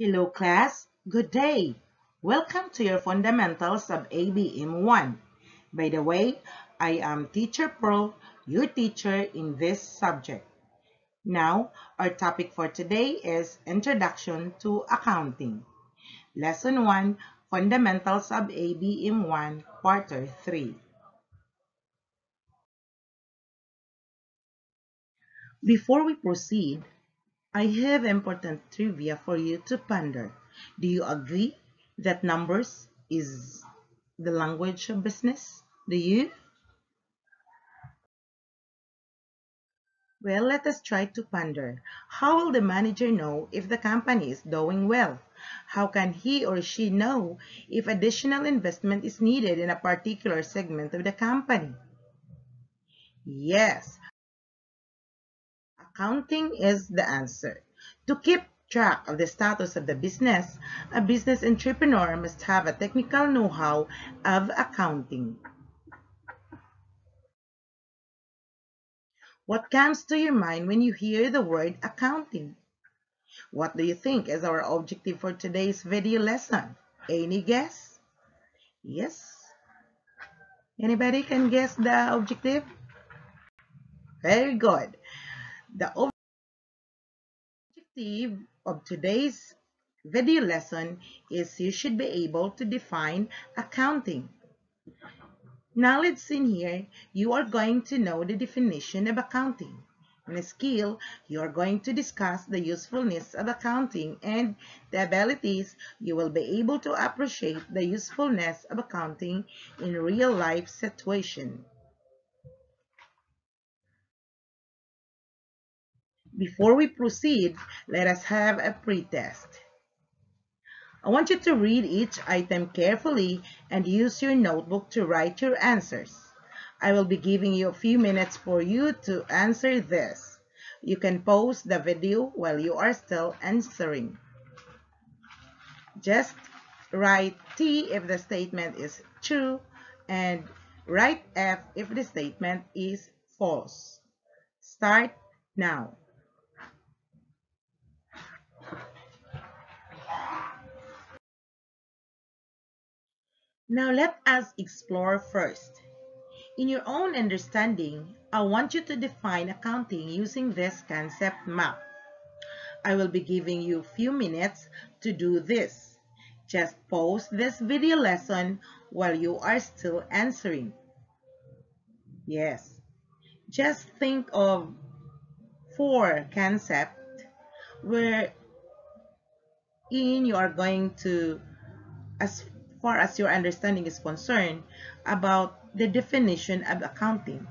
Hello class, good day. Welcome to your fundamentals of ABM1. By the way, I am Teacher Pearl, your teacher in this subject. Now, our topic for today is Introduction to Accounting. Lesson 1, Fundamentals of ABM1, Quarter 3. Before we proceed, I have important trivia for you to ponder. Do you agree that numbers is the language of business? Do you? Well, let us try to ponder. How will the manager know if the company is doing well? How can he or she know if additional investment is needed in a particular segment of the company? Yes, Accounting is the answer. To keep track of the status of the business, a business entrepreneur must have a technical know-how of accounting. What comes to your mind when you hear the word accounting? What do you think is our objective for today's video lesson? Any guess? Yes? Anybody can guess the objective? Very good. The objective of today's video lesson is you should be able to define accounting. Now let's in here, you are going to know the definition of accounting. In a skill, you are going to discuss the usefulness of accounting and the abilities you will be able to appreciate the usefulness of accounting in real life situation. Before we proceed, let us have a pretest. I want you to read each item carefully and use your notebook to write your answers. I will be giving you a few minutes for you to answer this. You can pause the video while you are still answering. Just write T if the statement is true and write F if the statement is false. Start now. Now let us explore first. In your own understanding, I want you to define accounting using this concept map. I will be giving you a few minutes to do this. Just pause this video lesson while you are still answering. Yes, just think of four concepts where in you are going to as far as your understanding is concerned about the definition of accounting.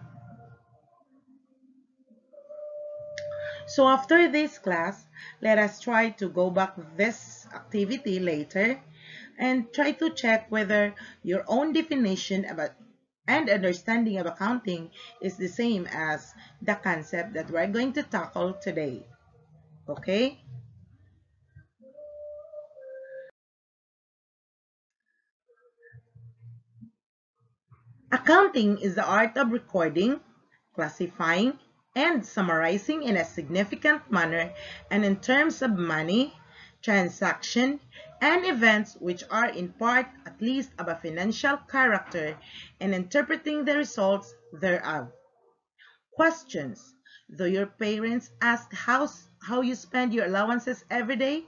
So after this class, let us try to go back this activity later and try to check whether your own definition about and understanding of accounting is the same as the concept that we're going to tackle today. Okay? Accounting is the art of recording, classifying, and summarizing in a significant manner and in terms of money, transaction, and events which are in part at least of a financial character and interpreting the results thereof. Questions. Do your parents ask how, how you spend your allowances every day?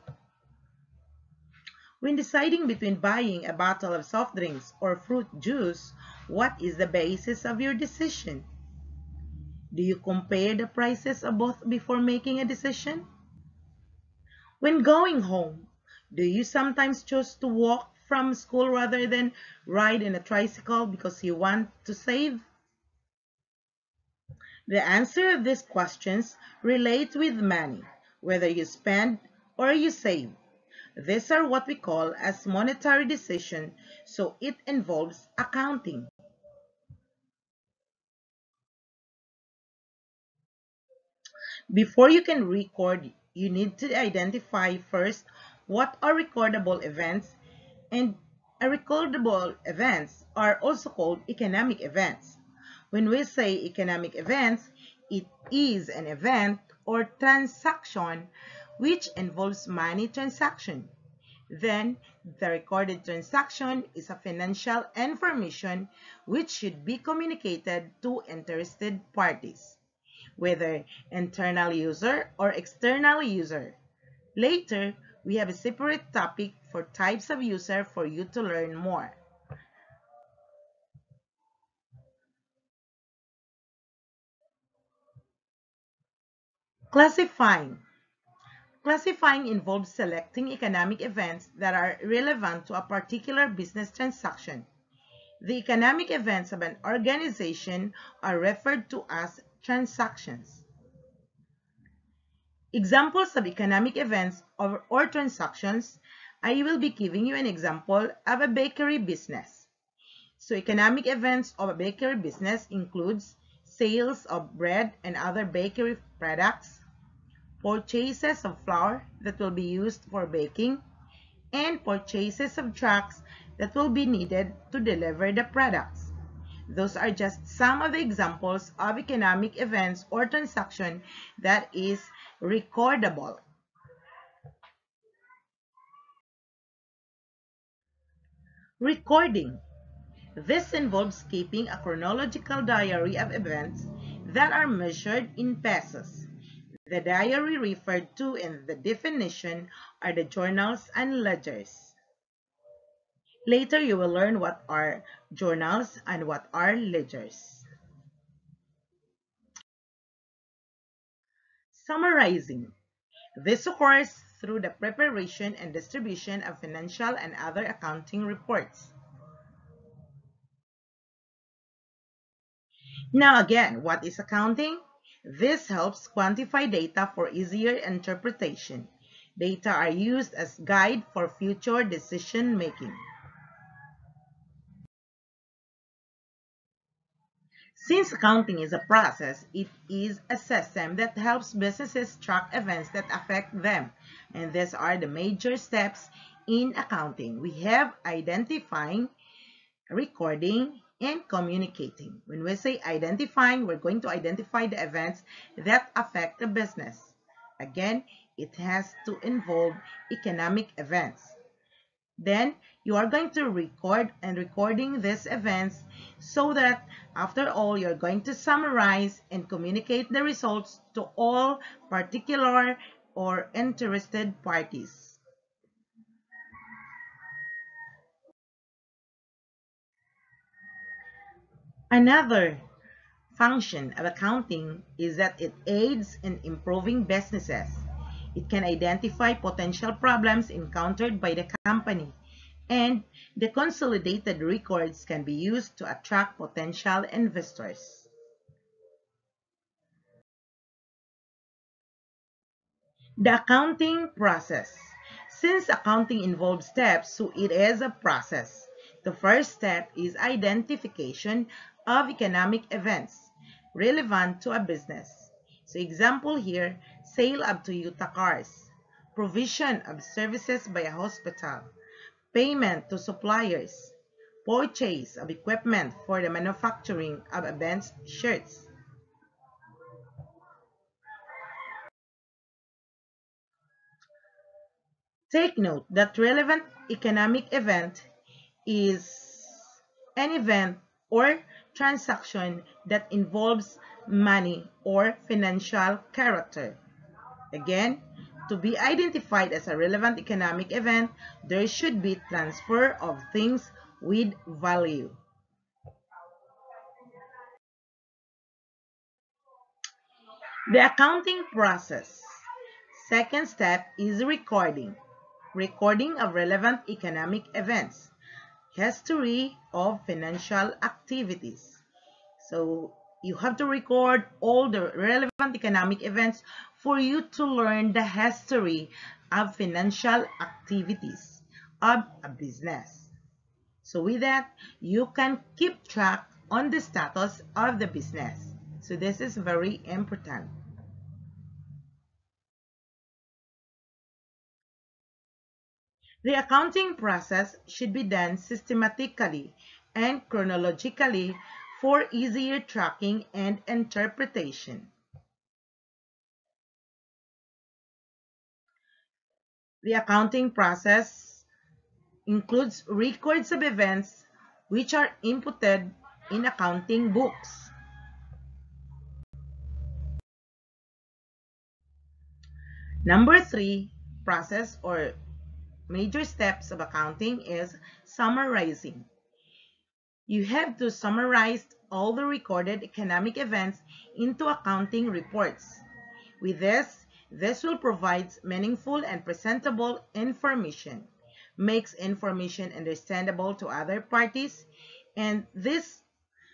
When deciding between buying a bottle of soft drinks or fruit juice, what is the basis of your decision? Do you compare the prices of both before making a decision? When going home, do you sometimes choose to walk from school rather than ride in a tricycle because you want to save? The answer of these questions relate with money, whether you spend or you save. These are what we call as monetary decision, so it involves accounting. Before you can record, you need to identify first what are recordable events and recordable events are also called economic events. When we say economic events, it is an event or transaction which involves money transaction. Then, the recorded transaction is a financial information which should be communicated to interested parties, whether internal user or external user. Later, we have a separate topic for types of user for you to learn more. Classifying. Classifying involves selecting economic events that are relevant to a particular business transaction. The economic events of an organization are referred to as transactions. Examples of economic events or, or transactions, I will be giving you an example of a bakery business. So economic events of a bakery business includes sales of bread and other bakery products, purchases of flour that will be used for baking, and purchases of trucks that will be needed to deliver the products. Those are just some of the examples of economic events or transaction that is recordable. Recording. This involves keeping a chronological diary of events that are measured in pesos. The diary referred to in the definition are the journals and ledgers. Later, you will learn what are journals and what are ledgers. Summarizing. This occurs through the preparation and distribution of financial and other accounting reports. Now again, what is accounting? This helps quantify data for easier interpretation. Data are used as guide for future decision making. Since accounting is a process, it is a system that helps businesses track events that affect them. And these are the major steps in accounting. We have identifying, recording, and communicating. When we say identifying, we're going to identify the events that affect the business. Again, it has to involve economic events. Then, you are going to record and recording these events so that after all, you're going to summarize and communicate the results to all particular or interested parties. Another function of accounting is that it aids in improving businesses. It can identify potential problems encountered by the company, and the consolidated records can be used to attract potential investors. The accounting process. Since accounting involves steps, so it is a process. The first step is identification of economic events relevant to a business. So example here, sale of Toyota cars, provision of services by a hospital, payment to suppliers, purchase of equipment for the manufacturing of events shirts. Take note that relevant economic event is an event or transaction that involves money or financial character. Again, to be identified as a relevant economic event, there should be transfer of things with value. The accounting process. Second step is recording. Recording of relevant economic events. History of financial activities. So you have to record all the relevant economic events for you to learn the history of financial activities of a business. So with that, you can keep track on the status of the business. So this is very important. The accounting process should be done systematically and chronologically for easier tracking and interpretation. The accounting process includes records of events which are inputted in accounting books. Number three process or major steps of accounting is summarizing. You have to summarize all the recorded economic events into accounting reports. With this, this will provide meaningful and presentable information, makes information understandable to other parties, and this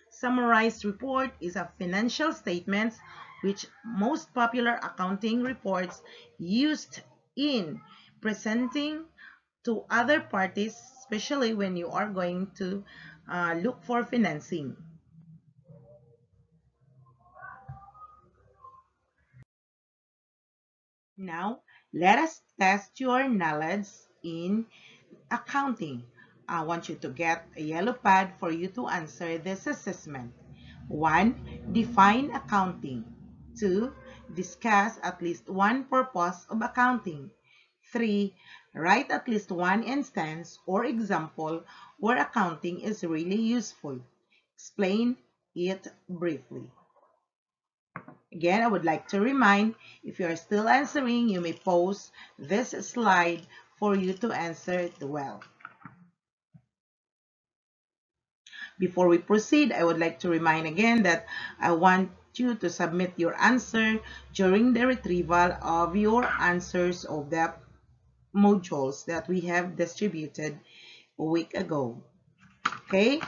summarized report is a financial statements which most popular accounting reports used in presenting to other parties, especially when you are going to uh, look for financing. Now, let us test your knowledge in accounting. I want you to get a yellow pad for you to answer this assessment. 1. Define accounting. 2. Discuss at least one purpose of accounting. 3. Write at least one instance or example where accounting is really useful. Explain it briefly. Again, I would like to remind, if you are still answering, you may pause this slide for you to answer it well. Before we proceed, I would like to remind again that I want you to submit your answer during the retrieval of your answers of the modules that we have distributed a week ago. Okay?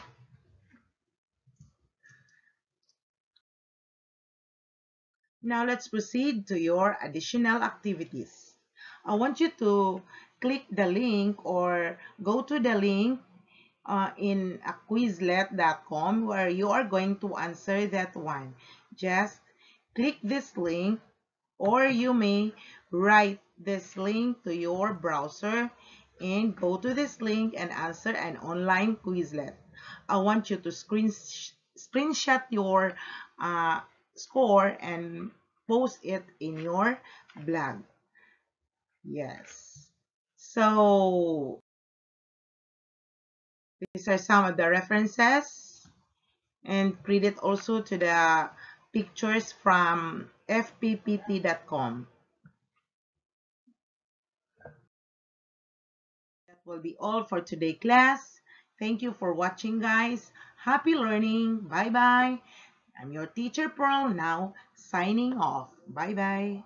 Now let's proceed to your additional activities. I want you to click the link or go to the link uh, in quizlet.com where you are going to answer that one. Just click this link or you may write this link to your browser and go to this link and answer an online Quizlet. I want you to screen, screenshot your uh, score and post it in your blog. Yes. So, these are some of the references and credit also to the pictures from fppt.com. will be all for today class. Thank you for watching guys. Happy learning. Bye-bye. I'm your teacher Pearl now signing off. Bye bye.